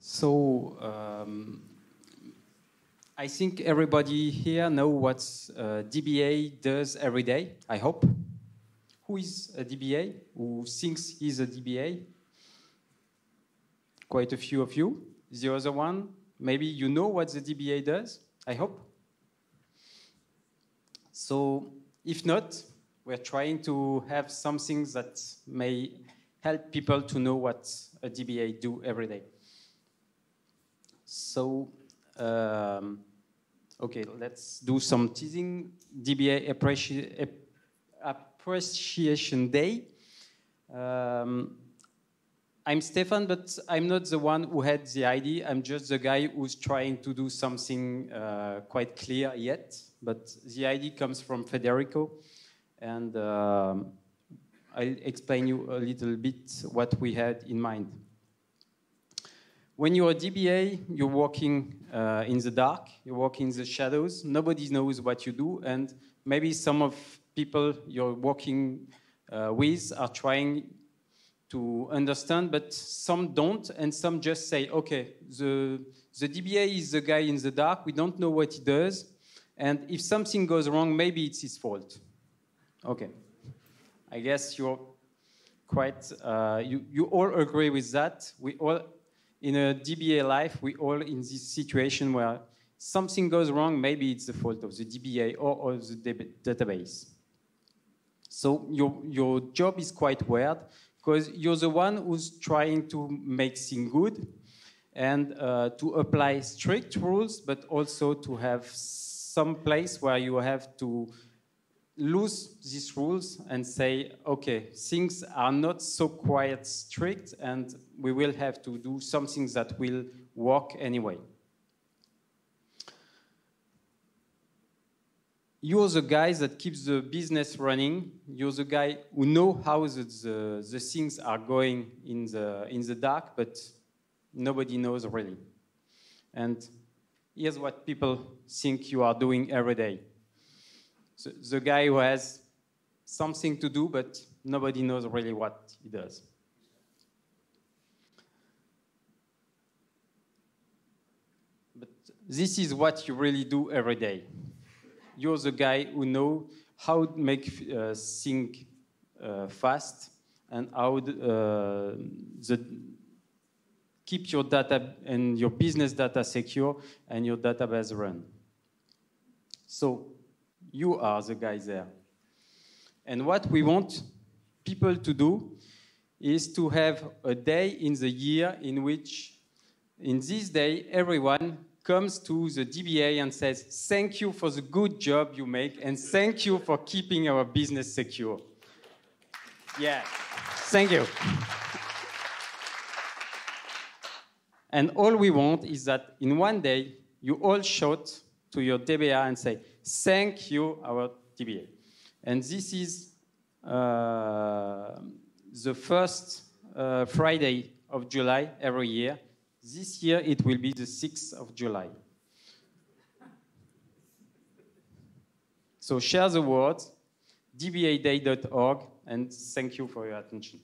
So um, I think everybody here know what uh, DBA does every day, I hope. Who is a DBA? Who thinks he's a DBA? Quite a few of you. The other one, maybe you know what the DBA does, I hope. So if not, we're trying to have something that may help people to know what a DBA do every day. So, um, okay, let's do some teasing. DBA Appreci Appreciation Day. Um, I'm Stéphane, but I'm not the one who had the idea. I'm just the guy who's trying to do something uh, quite clear yet. But the idea comes from Federico, and um, I'll explain you a little bit what we had in mind. When you're a DBA, you're working uh, in the dark, you're working in the shadows, nobody knows what you do, and maybe some of people you're working uh, with are trying to understand, but some don't, and some just say, okay, the, the DBA is the guy in the dark, we don't know what he does, and if something goes wrong, maybe it's his fault. Okay. I guess you're quite, uh, you, you all agree with that. We all in a DBA life, we all in this situation where something goes wrong, maybe it's the fault of the DBA or of the database. So your, your job is quite weird because you're the one who's trying to make things good and uh, to apply strict rules, but also to have some place where you have to lose these rules and say, okay, things are not so quite strict and we will have to do something that will work anyway. You're the guy that keeps the business running. You're the guy who know how the, the, the things are going in the, in the dark, but nobody knows really. And here's what people think you are doing every day the, the guy who has something to do, but nobody knows really what he does. But this is what you really do every day. You're the guy who know how to make uh, think uh, fast and how uh, the keep your data and your business data secure and your database run. So you are the guy there. And what we want people to do is to have a day in the year in which, in this day, everyone comes to the DBA and says, Thank you for the good job you make, and thank you for keeping our business secure. Yeah, thank you. And all we want is that in one day, you all shout to your DBA and say, thank you, our DBA. And this is uh, the first uh, Friday of July every year. This year it will be the 6th of July. So share the word, dbaday.org, and thank you for your attention.